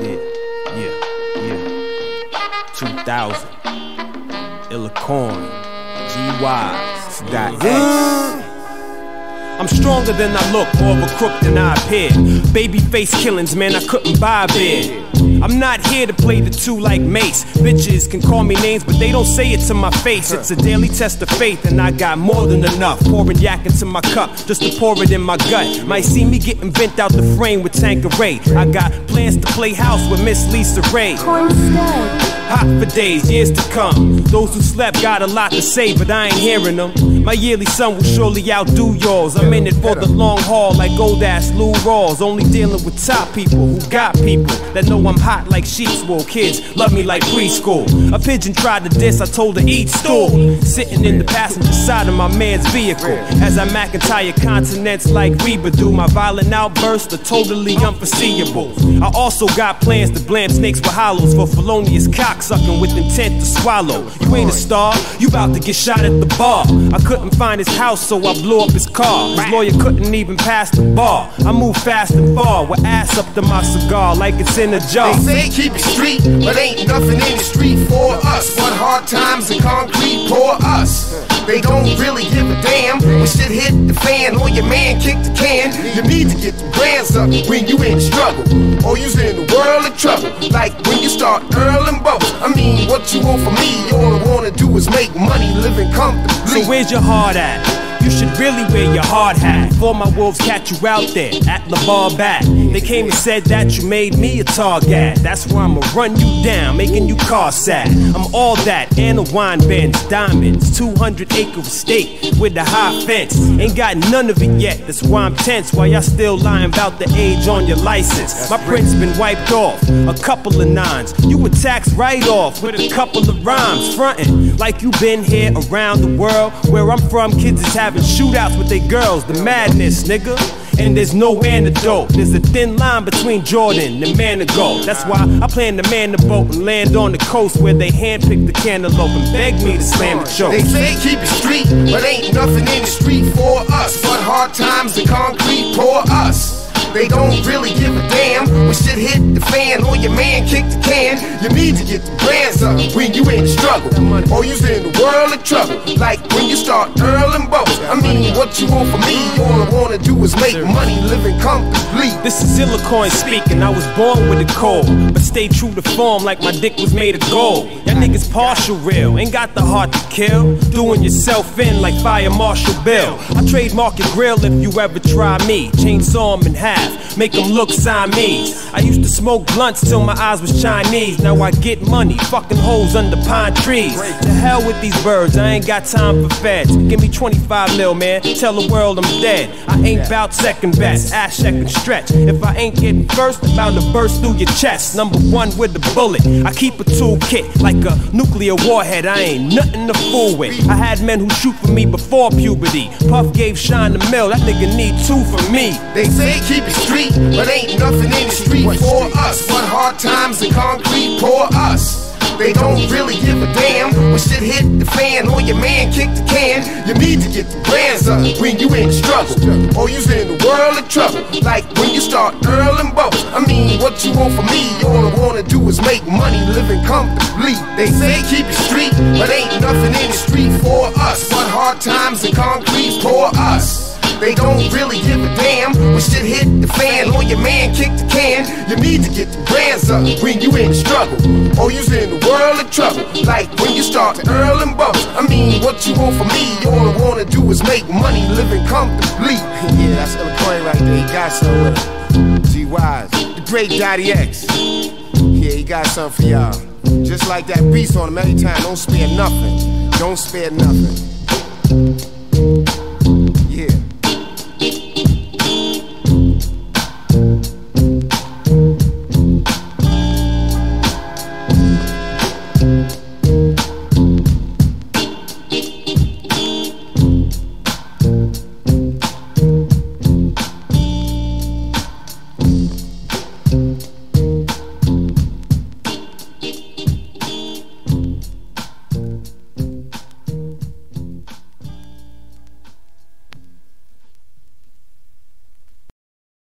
Yeah, yeah, yeah. 2000. Ilacoin. G Wise. Got X. I'm stronger than I look, more of a crook than I appear. Baby face killings, man, I couldn't buy a beer. I'm not here to play the two like Mace. Bitches can call me names, but they don't say it to my face. It's a daily test of faith, and I got more than enough. Pouring yak into my cup just to pour it in my gut. Might see me getting bent out the frame with Tanqueray. I got plans to play house with Miss Lisa Ray. Hot for days, years to come. Those who slept got a lot to say, but I ain't hearing them. My yearly sum will surely outdo yours. I'm in it for the long haul, like old ass Lou Rawls. Only dealing with top people who got people that know I'm hot like sheep's wool. Kids love me like preschool. A pigeon tried to diss, I told her eat stool. Sitting in the passenger side of my man's vehicle. As I McIntyre continents like Reba do. My violent outbursts are totally unforeseeable. I also got plans to blam snakes with hollows for felonious cocksucking with intent to swallow. You ain't a star, you about to get shot at the bar. I couldn't find his house, so I blew up his car. His lawyer couldn't even pass the bar. I move fast and far with ass up to my cigar like it's in a jar. They keep it street, but ain't nothing in the street for us. But hard times and concrete pour us. They don't really give a damn when shit hit the fan or your man kick the can. You need to get the brands up when you in struggle or you's in the world of trouble. Like when you start earning bubbles. I mean, what you want from me? All I wanna do is make money, living comfortably. So where's your heart at? You should really wear your hard hat. Before my wolves catch you out there at the bar back. They came and said that you made me a target. That's why I'ma run you down, making you car sad. I'm all that and a wine bench, diamonds, 200 acre estate with a high fence. Ain't got none of it yet, that's why I'm tense. Why y'all still lying about the age on your license? My print's been wiped off, a couple of nines. You were taxed right off with a couple of rhymes, frontin' like you been here around the world. Where I'm from, kids is having shootouts with their girls, the madness, nigga. And there's no antidote. There's a thin line between Jordan and Manigault. That's why I plan to man the boat and land on the coast where they handpick the cantaloupe and beg me to slam the choke. They say keep it street, but ain't nothing in the street for us. But hard times and concrete pour us. They don't really give a damn when shit hit the fan or your man kick the can. You need to get the brands up when you in the struggle or you's in the world of trouble. Like when you start bubbles. I mean, what you want from me? All I wanna do is make money, living comfortably. This is Ilacoin speaking. I was born with a cold, but stay true to form like my dick was made of gold. Y'all niggas partial real, ain't got the heart to kill. Doing yourself in like Fire Marshal Bill. I trademark your grill if you ever try me. Chainsaw 'em in half make them look Siamese. I used to smoke blunts till my eyes was Chinese. Now I get money, fucking holes under pine trees. To hell with these birds, I ain't got time for feds. Give me 25 mil, man. Tell the world I'm dead. I ain't bout second best, ass check and stretch. If I ain't getting first, I'm bound to burst through your chest. Number one with the bullet. I keep a toolkit like a nuclear warhead. I ain't nothing to fool with. I had men who shoot for me before puberty. Puff gave Shyne the mill, that nigga need two for me. They say keep it street, but ain't nothing in the street for us. But hard times and concrete pour us. They don't really give a damn when shit hit the fan or your man kick the can. You need to get the brands up when you in struggle or you's in the world of trouble. Like when you start earning bubbles. I mean, what you want from me? All I wanna do is make money, living comfortably. They say keep it street, but ain't nothing in the street for us. But hard times and concrete for us. They don't really give a damn when shit hit the fan or your man kick the can. You need to get the brands up when you in the struggle or you's in the world of trouble. Like when you start to earl and bubbles. I mean, what you want from me? All I wanna do is make money, living comfortably. yeah, that's the coin right there. He got some uh, with him. G Wise, the great Daddy X. Yeah, he got something for y'all. Just like that beast on him every time. Don't spare nothing. Don't spare nothing.